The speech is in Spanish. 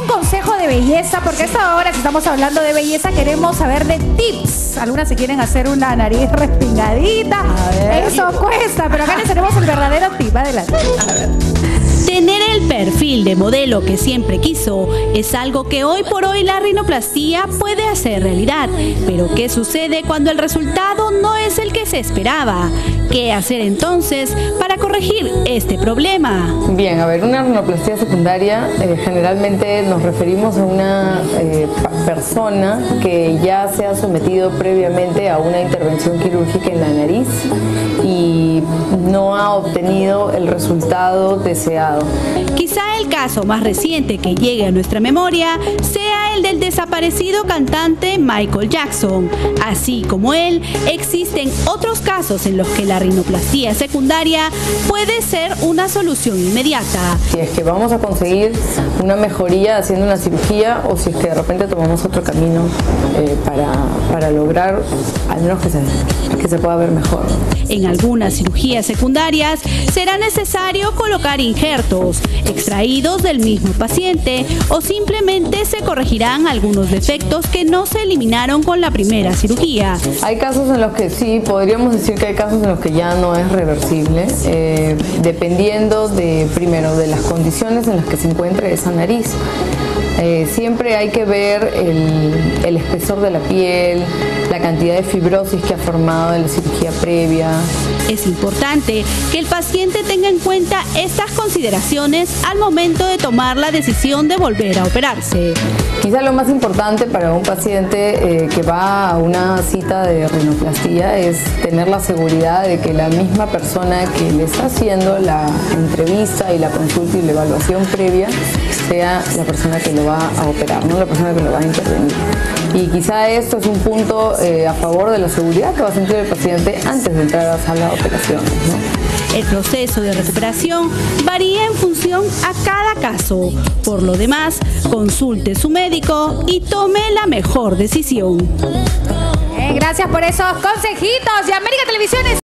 un consejo de belleza, porque a esta hora, si estamos hablando de belleza, queremos saber de tips. Algunas se quieren hacer una nariz respingadita. Eso cuesta, pero acá les tenemos el verdadero tip. Adelante. A ver. Tener el perfil de modelo que siempre quiso es algo que hoy por hoy la rinoplastía puede hacer realidad. Pero ¿qué sucede cuando el resultado no es el que se esperaba? ¿Qué hacer entonces para corregir este problema? Bien, a ver, una rinoplastía secundaria eh, generalmente nos referimos a una eh, persona que ya se ha sometido previamente a una intervención quirúrgica en la nariz y no ha obtenido el resultado deseado. Quizá el caso más reciente que llegue a nuestra memoria sea el del desaparecido cantante Michael Jackson. Así como él, existen otros casos en los que la rinoplastía secundaria puede ser una solución inmediata. Si es que vamos a conseguir una mejoría haciendo una cirugía o si es que de repente tomamos otro camino eh, para, para, lograr al menos que se, que se pueda ver mejor. En algunas cirugías secundarias será necesario colocar injertos extraídos del mismo paciente o simplemente se corregirán algunos defectos que no se eliminaron con la primera cirugía. Hay casos en los que sí, podríamos decir que hay casos en los que ya no es reversible, eh, dependiendo de, primero, de las condiciones en las que se encuentre esa nariz. Eh, siempre hay que ver el, el, espesor de la piel, la cantidad de fibrosis que ha formado en la cirugía previa. Es importante que el paciente tenga en cuenta estas consideraciones al momento de tomar la decisión de volver a operarse. Quizá lo más importante para un paciente eh, que va a una cita de rinoplastía es tener la seguridad de que la misma persona que le está haciendo la entrevista y la consulta y la evaluación previa sea la persona que lo va a operar, no la persona que lo va a intervenir. Y quizá esto es un punto eh, a favor de la seguridad que va a sentir el paciente antes de entrar a la sala de operaciones. ¿no? El proceso de recuperación varía en función a cada caso. Por lo demás, consulte su médico y tome la mejor decisión. Eh, gracias por esos consejitos de América Televisión.